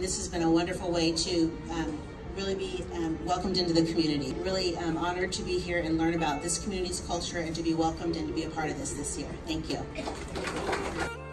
This has been a wonderful way to um, really be um, welcomed into the community. Really um, honored to be here and learn about this community's culture and to be welcomed and to be a part of this this year. Thank you.